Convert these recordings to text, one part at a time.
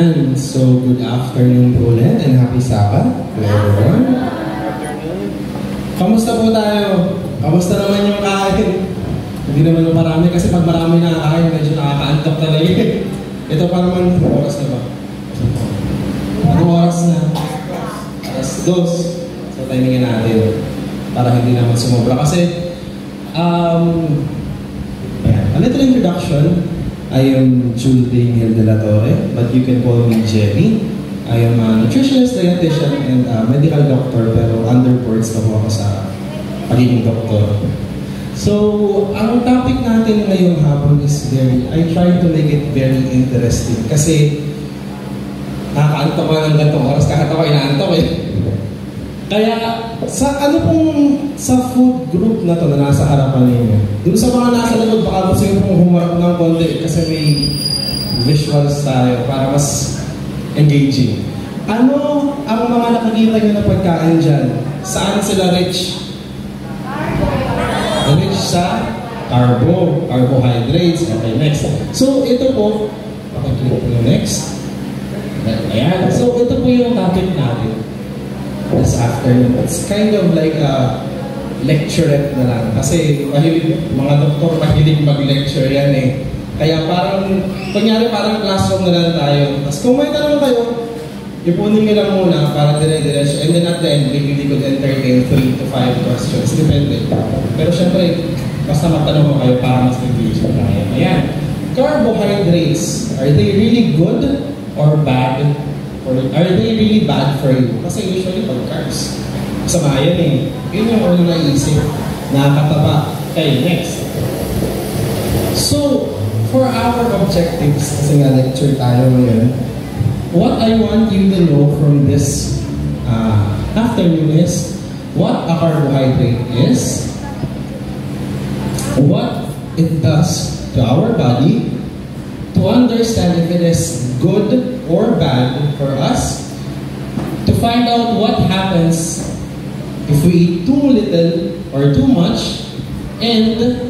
Ayan, so good afternoon po ulit and happy Sabbath to everyone. Kamusta po tayo? Kamusta naman yung kain? Hindi naman yung marami kasi pag marami na kakain, medyo nakakaantok talaga. Ito pa naman, oras na ba? Ano oras na? Alas dos. So timingin natin para hindi naman sumobra. Kasi, um, a little introduction. I am Jules Daniel De La Torre, but you can call me Jerry. I am a nutritionist, dietitian, and a medical doctor, pero under boards na po ako sa pagiging doktor. So, ang topic natin ngayong hapon is very, I try to make it very interesting kasi nakakaantok ko ng gantong oras, kahit ako inaantok eh. Kaya, sa ano pong sa food group na to na nasa harapan ninyo, dun sa mga nasa likod, baka gusto nyo pong humarap ng konti kasi may visuals tayo para mas engaging. Ano ang mga nakikita nyo na pagkain dyan? Saan sila rich? Rich sa carbo, carbohydrates. Okay, next. So, ito po, pakiclick po yung next. Ayan. So, ito po yung topic natin this afternoon. It's kind of like a lecturette na lang. Kasi mahilig, mga doktor mahilig mag-lecture yan eh. Kaya parang, kunyari parang classroom na lang tayo. Tapos kung may tanong kayo, ipunin nyo lang muna para dire-diretso. And then at the end, maybe we could entertain 3 to 5 questions. Depende. Pero syempre, basta matanong mo kayo para mas mo tayo. Ayan. Carbohydrates, are they really good or bad are they really bad for you? Kasi usually pag carbs, sama yan eh. Yun yung ano naisip. Nakakataba. Okay, next. So, for our objectives, kasi nga lecture tayo ngayon, what I want you to know from this uh, afternoon is what a carbohydrate is, what it does to our body, to understand if it is good or bad for us, to find out what happens if we eat too little or too much, and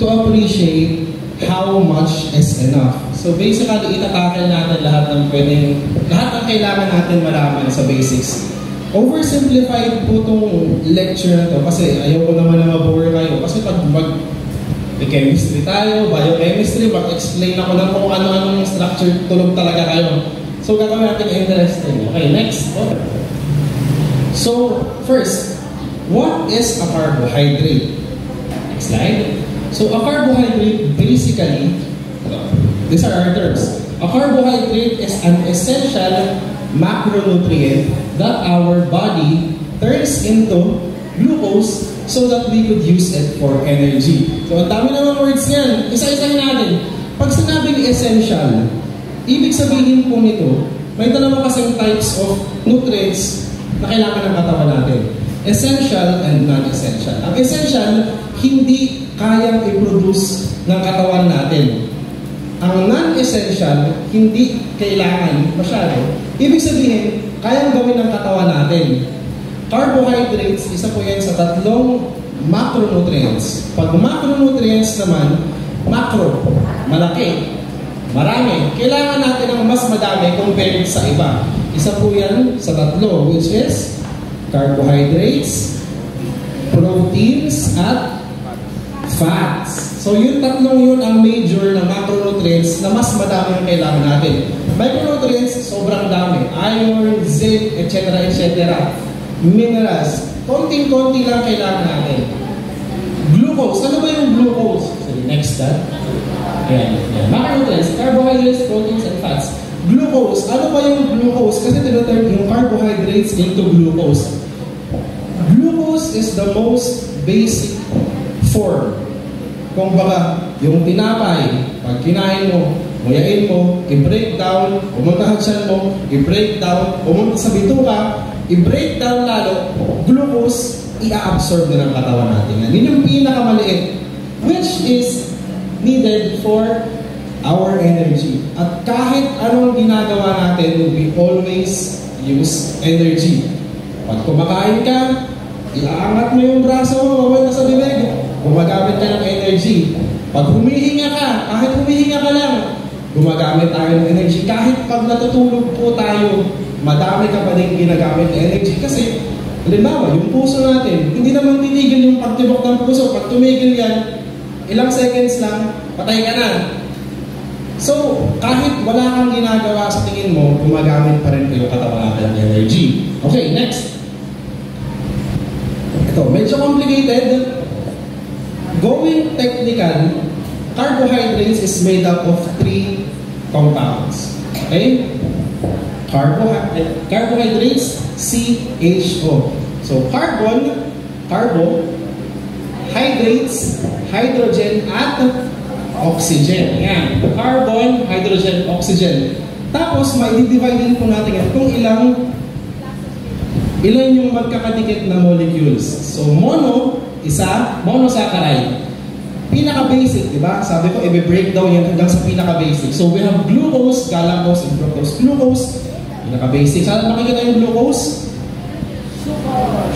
to appreciate how much is enough. So basically, itatakil natin lahat ng pwedeng, lahat ng kailangan natin malaman sa basics. Oversimplified po itong lecture na to kasi ayaw ko naman na mabore kayo. Kasi pag mag may chemistry tayo, biochemistry, mag-explain ako ng kung ano-anong structure, tulog talaga kayo. So, gagawin natin interesting. Okay, next. Okay. So, first, what is a carbohydrate? Next slide. So, a carbohydrate, basically, these are our terms. A carbohydrate is an essential macronutrient that our body turns into glucose so that we could use it for energy. So, ang dami naman words niyan. Isa-isahin natin. Pag sinabing essential, ibig sabihin po nito, may dalawa kasing types of nutrients na kailangan ng katawan natin. Essential and non-essential. Ang essential, hindi kayang i-produce ng katawan natin. Ang non-essential, hindi kailangan masyado. Ibig sabihin, kayang gawin ng katawan natin. Carbohydrates, isa po yan sa tatlong macronutrients. Pag macronutrients naman, macro, malaki, marami. Kailangan natin ng mas madami compared sa iba. Isa po yan sa tatlo, which is carbohydrates, proteins, at fats. So yung tatlong yun ang major na macronutrients na mas madami ang kailangan natin. Micronutrients, sobrang dami. Iron, zinc, etc. etc minerals. Konting-konti lang kailangan natin. Glucose. Ano ba yung glucose? So, next that. Ayan. Ayan. Macronutrients, carbohydrates, proteins, and fats. Glucose. Ano ba yung glucose? Kasi tinaturn yung carbohydrates into glucose. Glucose is the most basic form. Kung baka, yung tinapay, pag kinain mo, muyain mo, i-break down, pumunta sa mo, i-break down, pumunta sa bituka, i-break down lalo, glucose, i-absorb na ng katawan natin. Yan yung pinakamaliit, which is needed for our energy. At kahit anong ginagawa natin, we always use energy. Pag kumakain ka, iaangat mo yung braso mo, mawala sa bibig, gumagamit ka ng energy. Pag humihinga ka, kahit humihinga ka lang, gumagamit tayo ng energy. Kahit pag natutulog po tayo, madami ka pa din ginagamit na energy. Kasi, halimbawa, yung puso natin, hindi naman titigil yung pagtibok ng puso. Pag tumigil yan, ilang seconds lang, patay ka na. So, kahit wala kang ginagawa sa tingin mo, gumagamit pa rin yung katawan ng energy. Okay, next. Ito, medyo complicated. Going technical, carbohydrates is made up of three compounds. Okay? Carbohydrates, CHO. So, carbon, carbo, hydrates, hydrogen, at oxygen. Yan. Carbon, hydrogen, oxygen. Tapos, mai-divide din po natin yan kung ilang ilan yung magkakadikit na molecules. So, mono, isa, monosaccharide pinaka-basic, di ba? Sabi ko, i-breakdown yan hanggang sa pinaka-basic. So we have glucose, galactose, and fructose. Glucose, pinaka-basic. Saan makikita yung glucose?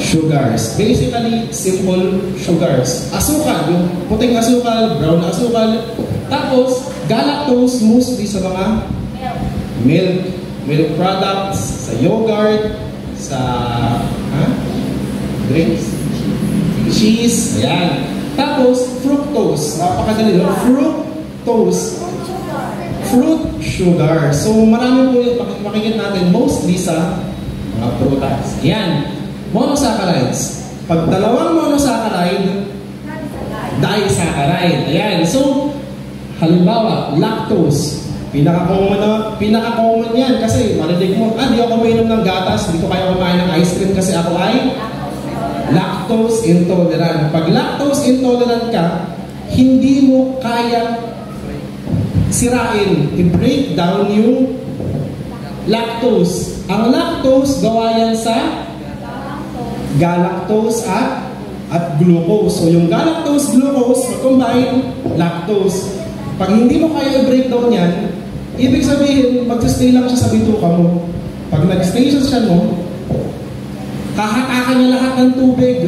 Sugars. Basically, simple sugars. Asukal, yung puting asukal, brown asukal. Tapos, galactose mostly sa mga milk, milk products, sa yogurt, sa ha? drinks, cheese, ayan. Tapos, fructose. Napakadali. Fructose. Fruit sugar. So, marami po makikita natin mostly sa mga prutas. Yan. Monosaccharides. Pag dalawang monosaccharide, disaccharide. Ayan. So, halimbawa, lactose. Pinaka-common na, pinaka-common yan kasi marinig mo, ah, di ako mainom ng gatas, hindi ko kaya kumain ng ice cream kasi ako ay lactose intolerant. Pag lactose intolerant ka, hindi mo kaya sirain, i-break down yung lactose. Ang lactose, gawa yan sa galactose at at glucose. So yung galactose, glucose, mag-combine, lactose. Pag hindi mo kaya i-break down yan, ibig sabihin, mag-stay lang siya sa bituka mo. Pag nag-stay siya mo, Kahatakan niya lahat ng tubig.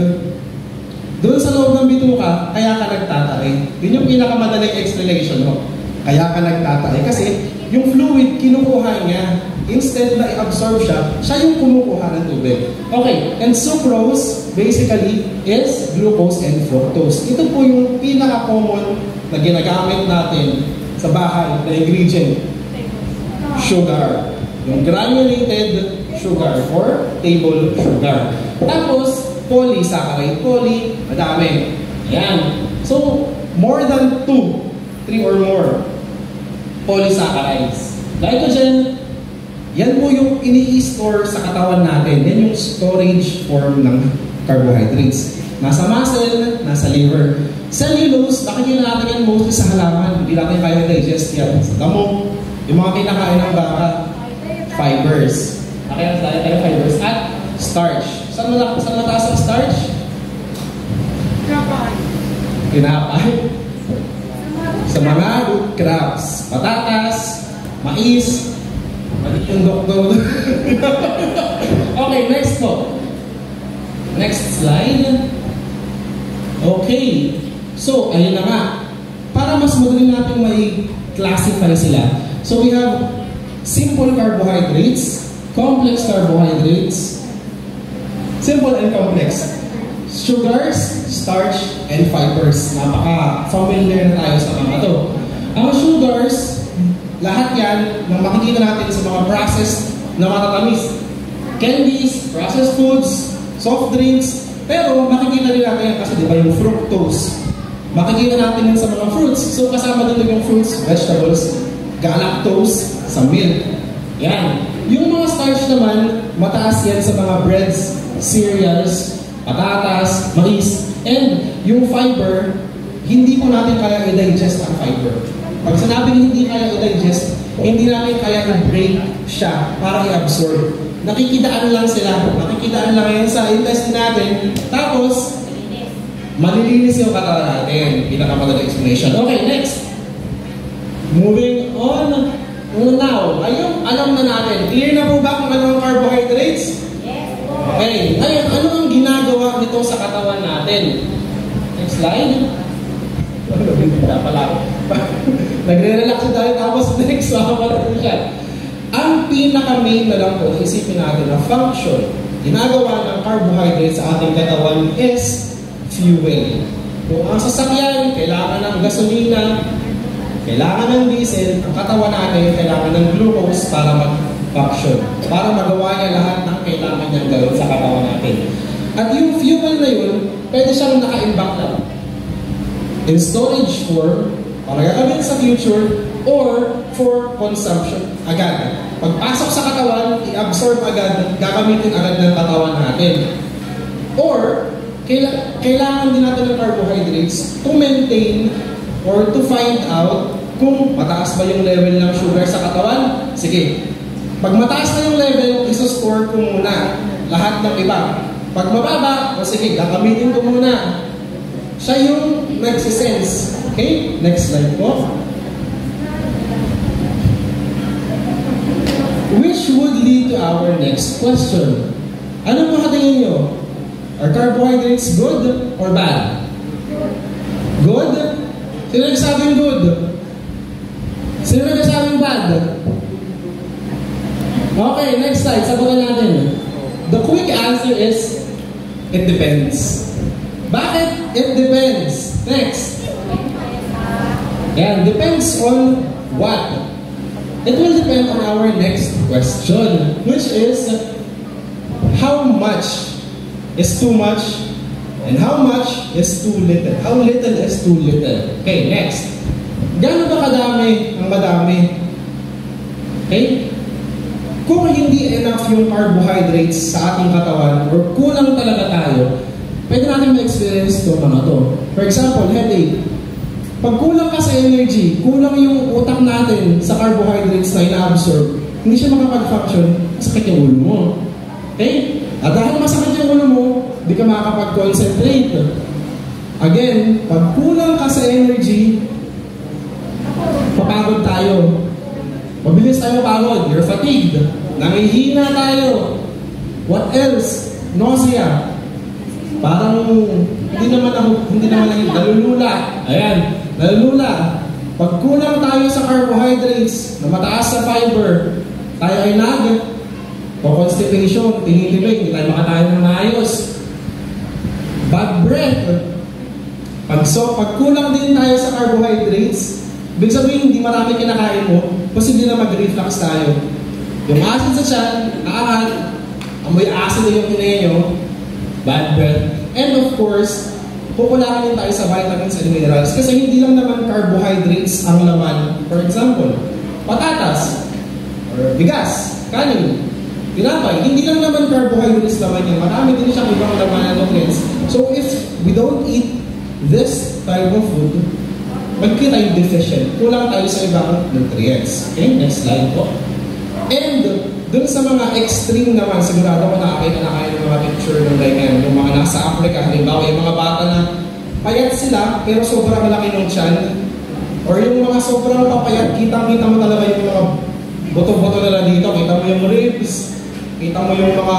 Doon sa loob ng bituka, kaya ka nagtatay. Yun yung pinakamadaling explanation mo. Kaya ka nagtatay. Kasi yung fluid, kinukuha niya. Instead na i-absorb siya, siya yung kumukuha ng tubig. Okay, and sucrose basically is glucose and fructose. Ito po yung pinaka-common na ginagamit natin sa bahay na ingredient. Sugar. Yung granulated sugar or table sugar. Tapos, polysaccharide. Poly, madami. Ayan. So, more than two, three or more polysaccharides. Glycogen, yan po yung ini-store sa katawan natin. Yan yung storage form ng carbohydrates. Nasa muscle, nasa liver. Cellulose, nakikita natin yan mostly sa halaman. Hindi natin kaya digest yan. Sa damo, yung mga kinakain ng baka, fibers. Kaya tayo tayo fibers at starch. Saan, mata saan mataas ang starch? Tinapay. Tinapay. Sa mga root crops. Patatas, mais, mali yung doktor. okay, next po. Next slide. Okay. So, ayun na nga. Para mas madali natin may classify sila. So, we have simple carbohydrates, complex carbohydrates, simple and complex, sugars, starch, and fibers. Napaka-familiar na tayo sa mga to. Ang sugars, lahat yan na makikita natin sa mga processed na matatamis. Candies, processed foods, soft drinks, pero makikita rin natin yan kasi di ba yung fructose. Makikita natin yan sa mga fruits. So kasama dito yung fruits, vegetables, galactose sa milk. Yan. Yung mga starch naman, mataas yan sa mga breads, cereals, patatas, mais, and yung fiber, hindi po natin kaya i-digest ang fiber. Pag sinabing hindi kaya i-digest, hindi natin kaya i-break siya para i-absorb. Nakikidaan lang sila. Nakikidaan lang yan sa intestine natin. Tapos, malilinis yung katawan natin. Pinakamadaling explanation. Okay, next. Moving on. Now, ayun, alam na natin. Clear na po ba kung ano ang carbohydrates? Yes po. Okay. Ngayon, ano ang ginagawa nito sa katawan natin? Next slide. Pala. Nagre-relax tayo tapos next, makapalit siya. Ang pinaka-main na lang po, isipin natin na function, ginagawa ng carbohydrates sa ating katawan is fuel. Kung ang sasakyan, kailangan ng gasolina, kailangan ng diesel, ang katawan natin, kailangan ng glucose para mag-function. Para magawa niya lahat ng kailangan niyang gawin sa katawan natin. At yung fuel na yun, pwede siyang naka-imbak lang. In storage form, para gagawin sa future, or for consumption agad. Pagpasok sa katawan, i-absorb agad, gagamitin agad ng katawan natin. Or, kailangan din natin ng carbohydrates to maintain or to find out kung mataas ba yung level ng sugar sa katawan. Sige, pag mataas na yung level, isostore ko muna lahat ng iba. Pag mababa, o sige, gagamitin ko muna. Siya yung nagsisense. Okay? Next slide po. Which would lead to our next question. Ano mga tingin nyo? Are carbohydrates good or bad? Good? Sino nagsabing good? Sino nagsabing bad? Okay, next slide. Sagutan natin. The quick answer is, it depends. Bakit? It depends. Next. Yeah, depends on what? It will depend on our next question, which is how much is too much and how much is too little. How little is too little. Okay, next. Gano'n ba kadami ang madami? Okay? Kung hindi enough yung carbohydrates sa ating katawan or kulang talaga tayo, pwede natin ma-experience itong mga to. For example, headache. Pag kulang ka sa energy, kulang yung utak natin sa carbohydrates na ina-absorb, hindi siya makapag-function, masakit yung ulo mo. Okay? At dahil masakit yung ulo mo, hindi ka makakapag-concentrate. Again, pag kulang ka sa energy, papagod tayo. Mabilis tayo pagod. You're fatigued. Nangihina tayo. What else? Nausea. Parang hindi naman ako, hindi naman lang nalulula. Ayan. Nalula, pag kulang tayo sa carbohydrates na mataas sa fiber, tayo ay nag o constipation, tinitibig, hindi tayo makatayo ng maayos. Bad breath. Pag, so, pag kulang din tayo sa carbohydrates, ibig sabihin hindi marami kinakain mo, posible na mag-reflux tayo. Yung acid sa tiyan, aangat, amoy acid yung hinay bad breath. And of course, kukulangan din tayo sa vitamins and minerals kasi hindi lang naman carbohydrates ang laman. For example, patatas, or bigas, kanin, tinapay, hindi lang naman carbohydrates laman yan. Marami din siyang ibang laman na nutrients. So if we don't eat this type of food, magkita yung deficient. Kulang tayo sa ibang nutrients. Okay, next slide po. And dun sa mga extreme naman, sigurado ko nakakita na kayo ng mga picture ng like yung mga nasa Africa, halimbawa yung mga bata na payat sila, pero sobrang malaki ng tiyan. Or yung mga sobrang papayat, kitang-kita mo talaga yung mga buto-buto nila dito. Kita mo yung ribs, kita mo yung mga...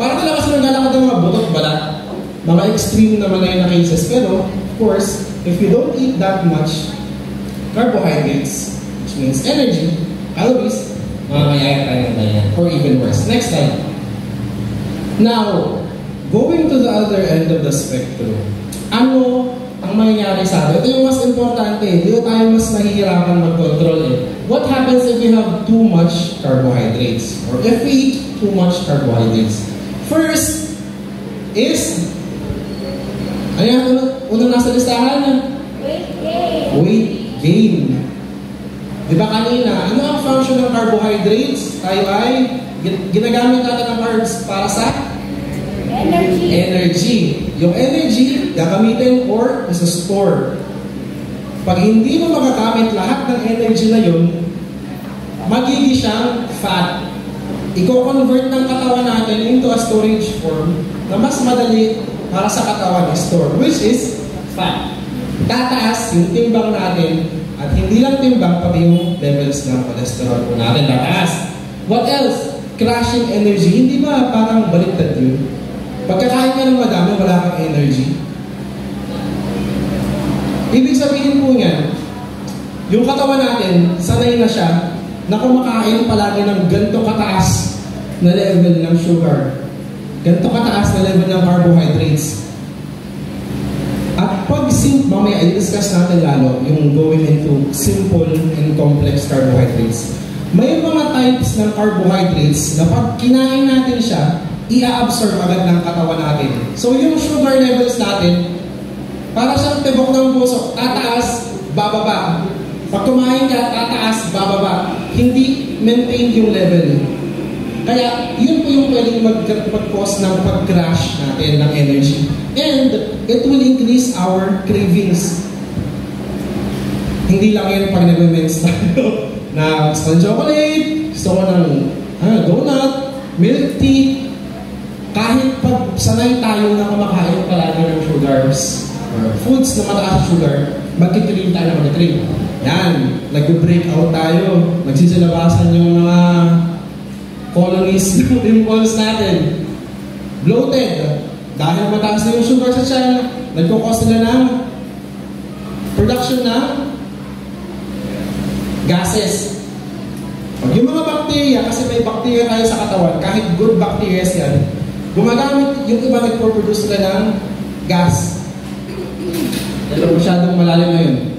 Parang talaga sila naglalakad ng mga butot balat. Mga extreme naman na yung cases. Pero, of course, if you don't eat that much carbohydrates, which means energy, calories, Mamayaya tayo ng ganyan. Or even worse. Next slide. Now, going to the other end of the spectrum, ano ang mangyayari sa atin? Ito yung mas importante. Dito tayo mas nahihirapan mag-control eh. What happens if we have too much carbohydrates? Or if we eat too much carbohydrates? First is, ano yung una, una nasa listahan? Weight gain. Weight gain. Di ba kanina, ano ang function ng carbohydrates? Tayo ay ginagamit natin ang carbs para sa Energy. energy. Yung energy, gagamitin or isa-store. Pag hindi mo magagamit lahat ng energy na yun, magiging siyang fat. Iko-convert ng katawan natin into a storage form na mas madali para sa katawan i-store, which is fat. Tataas yung timbang natin at hindi lang timbang, pati yung levels ng cholesterol po natin tataas. What else? Crashing energy. Hindi ba parang baliktad yun? Pagkakain ka ng madami, wala kang energy. Ibig sabihin po niyan, yung katawan natin, sanay na siya na kumakain palagi ng ganito kataas na level ng sugar. Ganito kataas na level ng carbohydrates. At pag sim mamaya i-discuss natin lalo yung going into simple and complex carbohydrates. May mga types ng carbohydrates na pag kinain natin siya, i-absorb agad ng katawan natin. So yung sugar levels natin, para siyang tibok ng puso, tataas, bababa. Pag kumain ka, tataas, bababa. Hindi maintain yung level. Kaya, yun po yung pwedeng mag- mag-cause ng pag-crash natin ng energy. And, it will increase our cravings. Hindi lang yan pag nag-mens tayo na gusto ng chocolate, gusto ko ng ah, donut, milk tea, kahit pag sanay tayo na kumakain palagi ng sugars, or foods na mataas sugar, magkikrave tayo na magkikrave. Yan, nag-break out tayo, nagsisilabasan yung mga colonies ng pimples natin. Bloated, dahil mataas na yung sugar sa tiyan, nagkukos nila ng production ng gases. Pag yung mga bacteria, kasi may bacteria tayo sa katawan, kahit good bacteria yan, gumagamit, yung iba nagpo-produce sila ng gas. Pero masyadong malalim na yun.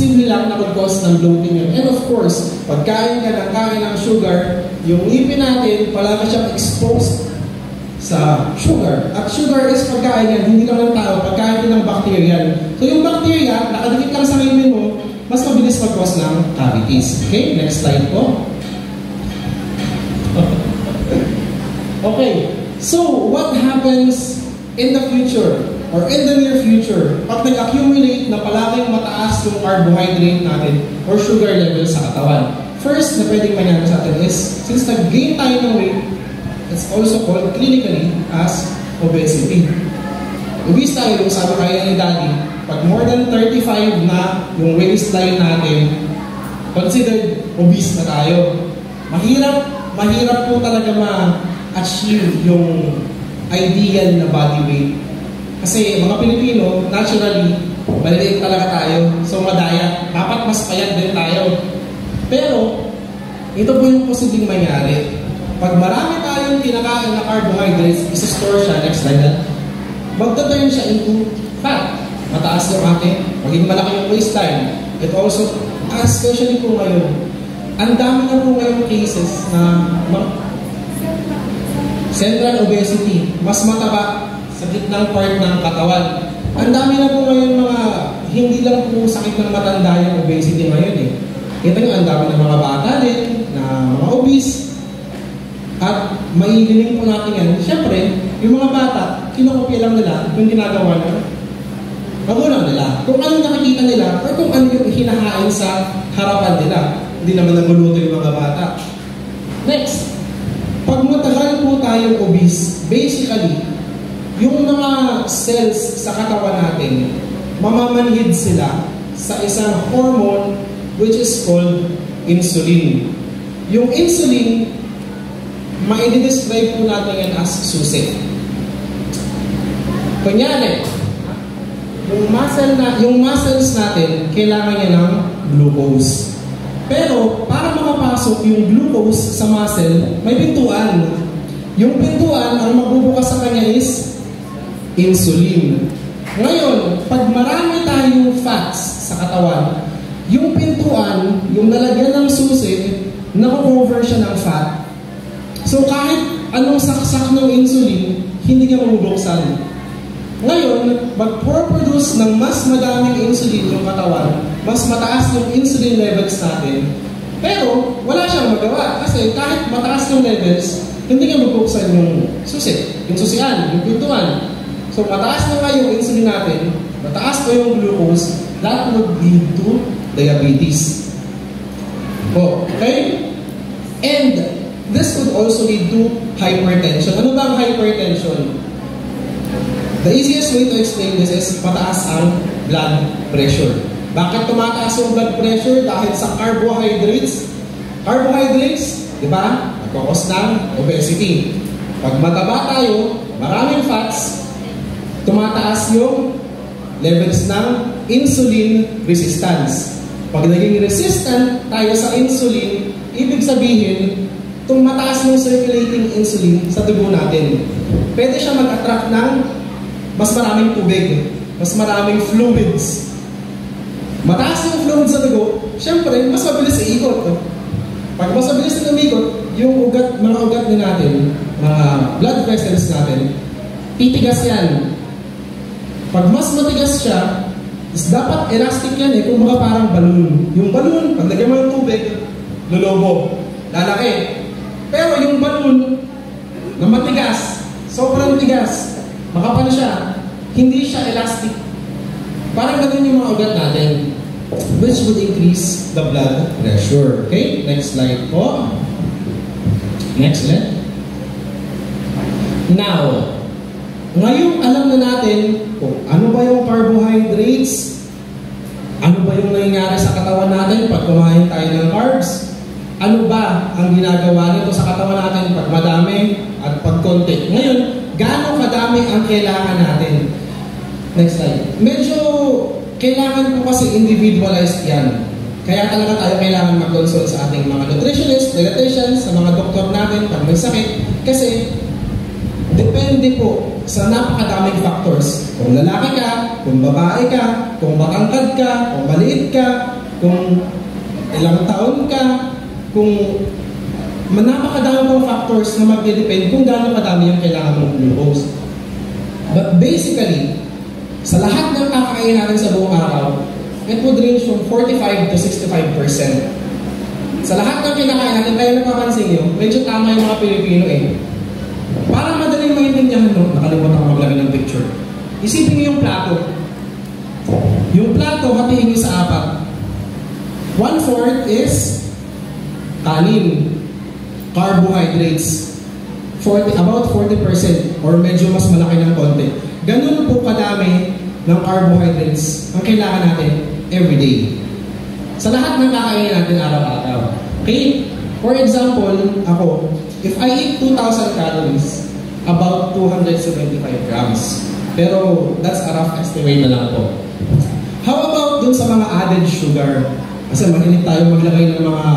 Posible lang na mag-cause ng bloating yun. And of course, pag kain ka ng kain ng sugar, yung ngipin natin, palagi siyang exposed sa sugar. At sugar is pagkain yan, hindi lang ng tao, pagkain din ng bacteria. So yung bacteria, nakadikit lang sa ngipin mo, mas mabilis mag-cause ng cavities. Okay, next slide po. okay, so what happens in the future or in the near future pag nag-accumulate na palaging mataas yung carbohydrate natin or sugar level sa katawan? First na pwedeng mangyari sa atin is, since nag-gain tayo ng weight, it's also called clinically as obesity. Obese tayo, sabi kaya ni Daddy, pag more than 35 na yung waistline natin, considered obese na tayo. Mahirap, mahirap po talaga ma-achieve yung ideal na body weight. Kasi mga Pilipino, naturally, maliliit talaga tayo. So madaya. Dapat mas payat din tayo. Pero, ito po yung posibleng mangyari. Pag marami tayong kinakain na carbohydrates, isa-store siya, next slide na, magta-turn siya into fat. Mataas yung ating, maging malaki yung waistline. It also, especially po ngayon, ang dami na po ngayon cases na central obesity, mas mataba sa gitnang part ng katawan. Ang dami na po ngayon mga, hindi lang po sakit ng matanda yung obesity ngayon eh. Kita nyo, ang dami ng mga bata din, na mga obese. At maililing po natin yan. Siyempre, yung mga bata, kinokopya lang nila yung ginagawa ng magulang nila. Kung ano nakikita nila, or kung ano yung hinahain sa harapan nila. Hindi naman naguluto yung mga bata. Next, pag matagal po tayong obese, basically, yung mga cells sa katawan natin, mamamanhid sila sa isang hormone which is called insulin. Yung insulin, ma-describe po natin yan as susi. Kunyari, yung muscle na, yung muscles natin, kailangan niya ng glucose. Pero, para makapasok yung glucose sa muscle, may pintuan. Yung pintuan, ang magbubukas sa kanya is insulin. Ngayon, pag marami tayong fats sa katawan, yung pintuan, yung nalagyan ng susi, nakukover siya ng fat. So kahit anong saksak ng insulin, hindi niya mabubuksan. Ngayon, mag-produce ng mas madaming insulin yung katawan, mas mataas yung insulin levels natin, pero wala siyang magawa kasi kahit mataas yung levels, hindi niya mabuksan yung susi, yung susian, yung pintuan. So mataas na nga yung insulin natin, mataas pa yung glucose, that would lead to diabetes. Okay? And this would also lead to hypertension. Ano ba ang hypertension? The easiest way to explain this is mataas ang blood pressure. Bakit tumataas yung blood pressure? Dahil sa carbohydrates. Carbohydrates, di ba? Nagkakos ng obesity. Pag mataba tayo, maraming fats, tumataas yung levels ng insulin resistance. Pag naging resistant tayo sa insulin, ibig sabihin, itong mataas ng circulating insulin sa dugo natin, pwede siya mag-attract ng mas maraming tubig, mas maraming fluids. Mataas yung fluids sa dugo, syempre, mas mabilis iikot. Pag mas mabilis na umikot, yung ugat, mga ugat din natin, mga blood vessels natin, titigas yan. Pag mas matigas siya, is dapat elastic yan eh, kung mga parang balloon. Yung balloon, pag lagyan mo ng tubig, lulubo, lalaki. Pero yung balloon, na matigas, sobrang tigas, makapal siya, hindi siya elastic. Parang ganun yung mga ugat natin, which would increase the blood pressure. Okay, next slide po. Next slide. Now, ngayon, alam na natin kung ano ba yung carbohydrates, ano ba yung nangyayari sa katawan natin pag kumain tayo ng carbs, ano ba ang ginagawa nito sa katawan natin pag madami at pag konti. Ngayon, gaano kadami ang kailangan natin? Next slide. Medyo kailangan po kasi individualized yan. Kaya talaga tayo kailangan mag-consult sa ating mga nutritionists, dietitians, sa mga doktor natin pag may sakit. Kasi depende po sa napakadaming factors. Kung lalaki ka, kung babae ka, kung matangkad ka, kung maliit ka, kung ilang taon ka, kung napakadami pong factors na magde-depend kung gaano kadami yung kailangan mong glucose. But basically, sa lahat ng kakain natin sa buong araw, it would range from 45 to 65%. Sa lahat ng kinakain natin, kaya napapansin nyo, medyo tama yung mga Pilipino eh. Maintindihan no, nakalimutan ko maglagay ng picture. Isipin niyo yung plato. Yung plato, hatiin niyo sa apat. One-fourth is kanin, carbohydrates. 40, about 40% or medyo mas malaki ng konti. Ganun po kadami ng carbohydrates ang kailangan natin every day. Sa lahat ng kakainin natin araw-araw. Okay? For example, ako, if I eat 2,000 calories, about 275 grams. Pero that's a rough estimate na lang po. How about dun sa mga added sugar? Kasi mahilig tayo maglagay ng mga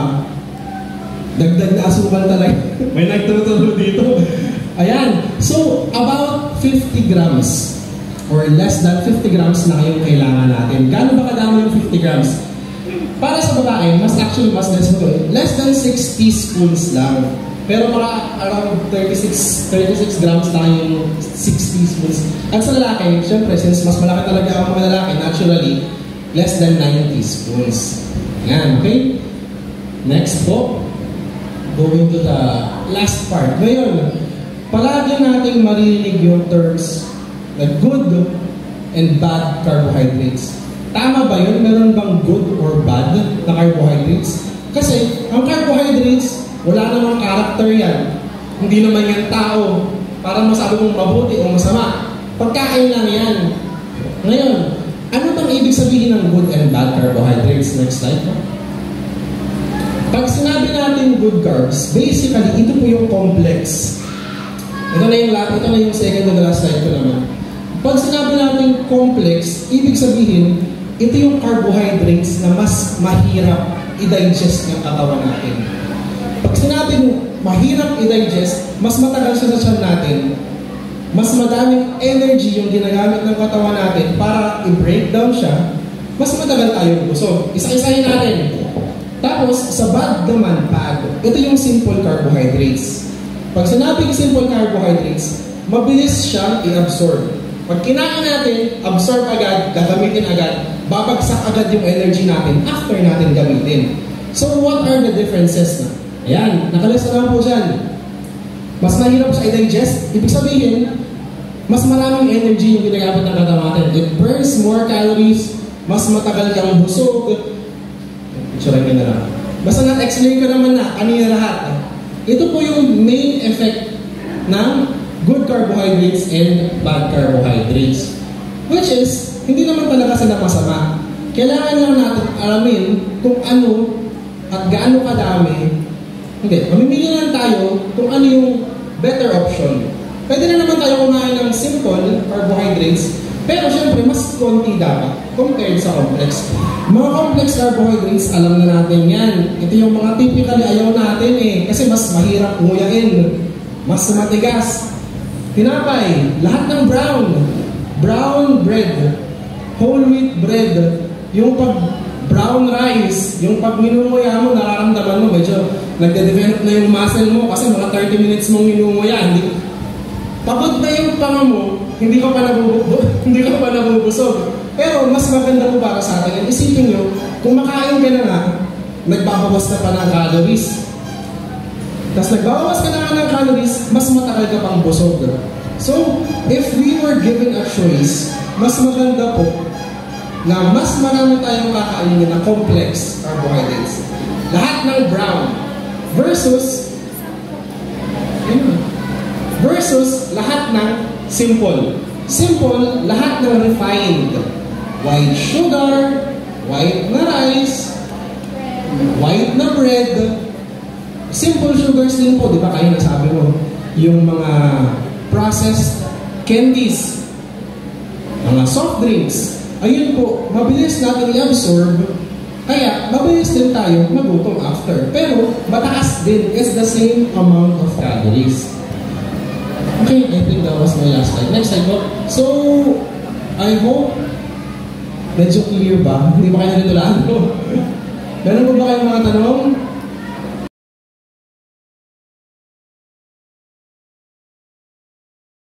dagdag na asukal talaga. May nagtuturo dito. Ayan. So, about 50 grams or less than 50 grams na yung kailangan natin. Gaano ba kadami yung 50 grams? Para sa babae, mas actually mas less mo to. Less than 6 teaspoons lang. Pero mga around 36 36 grams lang yung 6 teaspoons. At sa lalaki, syempre, since mas malaki talaga ang mga lalaki, naturally, less than 9 teaspoons. Yan, okay? Next po, going to the last part. Ngayon, palagi nating maririnig yung terms na good and bad carbohydrates. Tama ba yun? Meron bang good or bad na carbohydrates? Kasi ang carbohydrates, wala namang character yan. Hindi naman yan tao para masabi mong mabuti o masama. Pagkain lang yan. Ngayon, ano bang ibig sabihin ng good and bad carbohydrates? Next slide. Pag sinabi natin good carbs, basically, ito po yung complex. Ito na yung, ito na yung second the last slide ko naman. Pag sinabi natin complex, ibig sabihin, ito yung carbohydrates na mas mahirap i-digest ng katawan natin. Pag sinabi mo, mahirap i-digest, mas matagal siya sa tiyan natin, mas madaming energy yung ginagamit ng katawan natin para i-break down siya, mas matagal tayo busog. Isa-isahin natin. Tapos, sa bad naman, bad. Ito yung simple carbohydrates. Pag sinabi ng simple carbohydrates, mabilis siyang i-absorb. Pag kinain natin, absorb agad, gagamitin agad, babagsak agad yung energy natin after natin gamitin. So, what are the differences na? Ayan, nakalista lang po dyan. Mas mahirap siya i-digest. Ibig sabihin, mas maraming energy yung ginagamit ng katawan natin. It burns more calories, mas matagal kang busog, Picture ko na lang. Basta na-explain ko naman na kanina lahat. Ito po yung main effect ng good carbohydrates and bad carbohydrates. Which is, hindi naman talaga sila masama. Kailangan lang natin alamin kung ano at gaano kadami. Hindi, mamimili lang tayo kung ano yung better option. Pwede na naman tayo kumain ng simple carbohydrates Pero syempre, mas konti dapat compared sa complex. Mga complex carbohydrates, alam na natin yan. Ito yung mga typically ayaw natin eh. Kasi mas mahirap nguyain. Mas matigas. Tinapay, lahat ng brown. Brown bread. Whole wheat bread. Yung pag brown rice, yung pag minumuya mo, nararamdaman mo, medyo nagde-develop na yung muscle mo kasi mga 30 minutes mong minumuya. Hindi, pagod na yung panga mo, hindi ka pa nabubu hindi ka pa nabubusog. Pero mas maganda po para sa atin. Isipin nyo, kung makain ka na nga, nagbabawas ka pa ng calories. Tapos nagbabawas ka na nga ng calories, mas matagal ka pang busog. So, if we were given a choice, mas maganda po na mas marami tayong kakainin na complex carbohydrates. Lahat ng brown versus versus lahat ng simple. Simple, lahat ng refined. White sugar, white na rice, white na bread, simple sugars din po, di ba kayo nasabi mo, yung mga processed candies, mga soft drinks, ayun po, mabilis natin i-absorb, kaya mabilis din tayo magutom after. Pero mataas din is the same amount of calories. Okay, I think that was my last slide. Next slide po. So, I hope medyo clear ba? Hindi ba kayo nalitulaan? Meron po ba kayong mga tanong?